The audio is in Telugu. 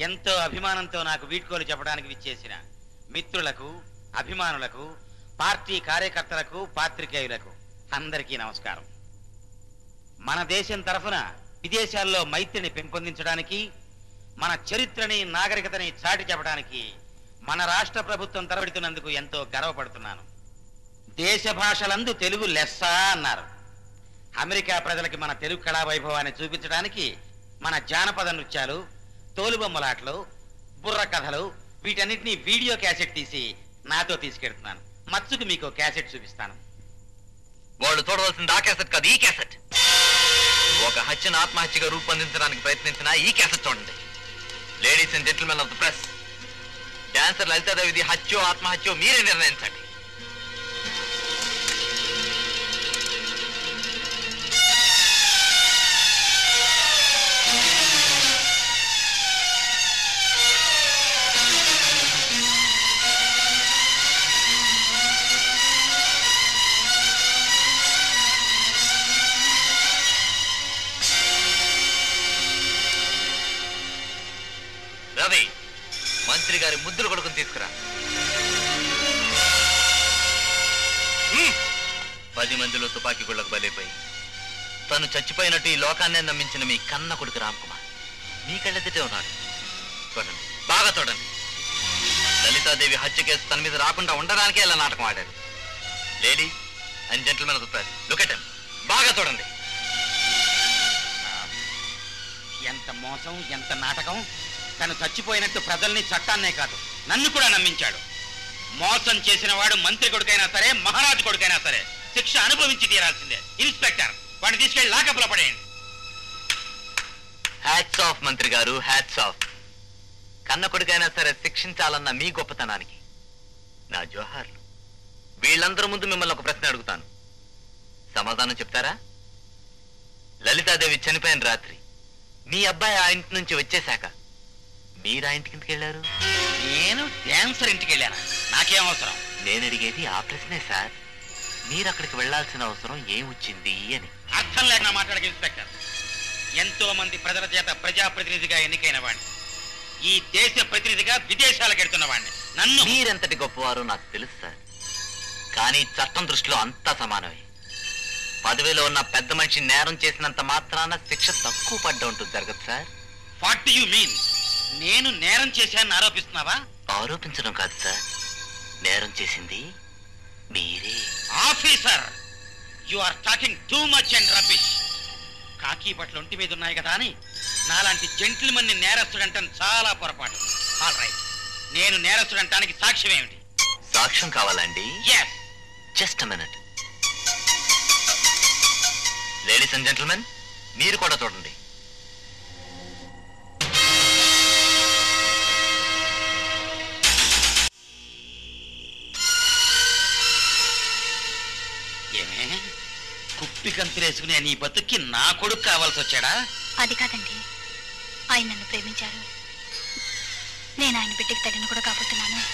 ఎంతో అభిమానంతో నాకు వీడ్కోలు చెప్పడానికి విచ్చేసిన మిత్రులకు అభిమానులకు పార్టీ కార్యకర్తలకు పాత్రికేయులకు అందరికీ నమస్కారం. మన దేశం తరఫున విదేశాల్లో మైత్రిని పెంపొందించడానికి మన చరిత్రని నాగరికతని చాటి చెప్పడానికి మన రాష్ట్ర ప్రభుత్వం తరబడుతున్నందుకు ఎంతో గర్వపడుతున్నాను. దేశ భాషలందు తెలుగు లెస్స అన్నారు. అమెరికా ప్రజలకి మన తెలుగు కళా వైభవాన్ని చూపించడానికి మన జానపద నృత్యాలు తోలుబొమ్మలాటలు బుర్ర కథలు వీటన్నిటిని వీడియో క్యాసెట్ తీసి నాతో తీసుకెడుతున్నాను మచ్చుకు మీకు క్యాసెట్ చూపిస్తాను. వాళ్ళు చూడవలసింది ఆ క్యాసెట్ కాదు ఈ క్యాసెట్. ఒక హత్యను ఆత్మహత్యగా రూపొందించడానికి ప్రయత్నించిన ఈ క్యాసెట్ చూడండి. Ladies and gentlemen of the press dancer లలితాదేవిది హత్యో ఆత్మహత్యో మీరే నిర్ణయించండి. మంత్రి గారి ముద్దుల కొడుకుని తీసుకురా. పది మందిలో తుపాకీ గుళ్ళకు బలైపోయి. తను చచ్చిపోయినట్టు ఈ లోకాన్నే నమ్మించిన మీ కన్న కొడుకు రామ్కుమార్. మీ కళ్ళెదిటే ఉన్నాడు. చూడండి. బాగా చూడండి. లలితాదేవి హత్య కేసు తన మీద రాకుండా ఉండడానికే ఇలా నాటకం ఆడారు. Lady and gentlemen of the press బాగా చూడండి. ఎంత మోసం ఎంత నాటకం? తను చచ్చిపోయినట్టు ప్రజల్ని చట్టాన్నే కాదు నన్ను కూడా నమ్మించాడు. మోసం చేసిన వాడు మంత్రి కొడుకైనా సరే మహారాజు కొడుకైనా సరే శిక్ష అనుభవించి తీరాల్సిందే. ఇన్స్పెక్టర్ వాడిని తీసుకెళ్ళి లాకప్లో పడేయండి. హ్యాట్స్ ఆఫ్ మంత్రి గారు హ్యాట్స్ ఆఫ్ కన్న కొడుకైనా సరే శిక్షించాలన్న మీ గొప్పతనానికి నా జోహార్లు. వీళ్ళందరి ముందు మిమ్మల్ని ఒక ప్రశ్న అడుగుతాను. సమాధానం చెప్తారా? లలితాదేవి చనిపోయిన రాత్రి మీ అబ్బాయి ఆ ఇంటి నుంచి వచ్చేశాక మీరు ఆ ఇంటికి ఎందుకు వెళ్ళారు? నేను డాన్సర్ ఇంటికి వెళ్ళాను. నాకేం అవసరం? నేను అడిగేది ఆ ప్రశ్నే సార్. మీరు అక్కడికి వెళ్ళాల్సిన అవసరం ఏం వచ్చింది అని. అర్థం లేకుండా మాట్లాడక ఇన్స్పెక్టర్. ఎంతో మంది ప్రజల చేత ప్రజాప్రతినిధిగా ఎన్నికైన వాడిని ఈ దేశ ప్రతినిధిగా విదేశాలకు వెళ్తున్న వాడిని నన్ను మీరెంతటి గొప్పవారో నాకు తెలుసు సార్. కానీ చట్టం దృష్టిలో అంతా సమానమే. పదవిలో ఉన్న పెద్ద మనిషి నేరం చేసినంత మాత్రాన శిక్ష తక్కువ పడ్డ ఉంటుంది జరగదు సార్. వాట్ యు మీన్ నేను నేరం చేశానని ఆరోపిస్తున్నావా? ఆరోపించడం కాదు సార్. నేరం చేసింది మీరే. Officer you are talking too much and rubbish కాకి బట్టలు ఒంటి మీద ఉన్నాయి కదా అని నాలాంటి జెంటిల్మన్ని నేరస్తుడంటాం చాలా పొరపాటు. ఆల్ రైట్ నేను నేరస్తుడంటానికి సాక్ష్యం ఏమిటి? సాక్ష్యం కావాలండి yes just minute ladies and gentlemen మీరు కూడా చూడండి. కుప్పి కంతులేసుకునే నీ బతుక్కి నా కొడుకు కావాల్సి వచ్చాడా అది కాదండి. ఆయన నన్ను ప్రేమించారు. నేను ఆయన బిడ్డకి తల్లిని కూడా కాబోతున్నాను.